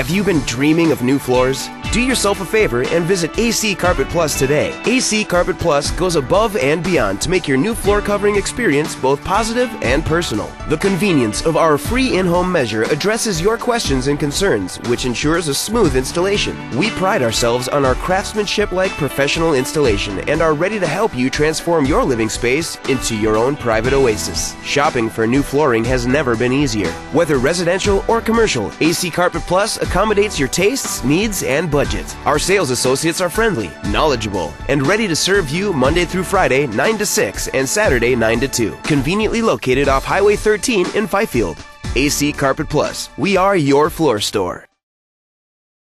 Have you been dreaming of new floors? Do yourself a favor and visit AC Carpet Plus today. AC Carpet Plus goes above and beyond to make your new floor covering experience both positive and personal. The convenience of our free in home measure addresses your questions and concerns, which ensures a smooth installation. We pride ourselves on our craftsmanship like professional installation and are ready to help you transform your living space into your own private oasis. Shopping for new flooring has never been easier. Whether residential or commercial, AC Carpet Plus accommodates your tastes, needs, and budget. Our sales associates are friendly, knowledgeable, and ready to serve you Monday through Friday, 9 to 6, and Saturday, 9 to 2. Conveniently located off Highway 13 in Fifield. AC Carpet Plus. We are your floor store.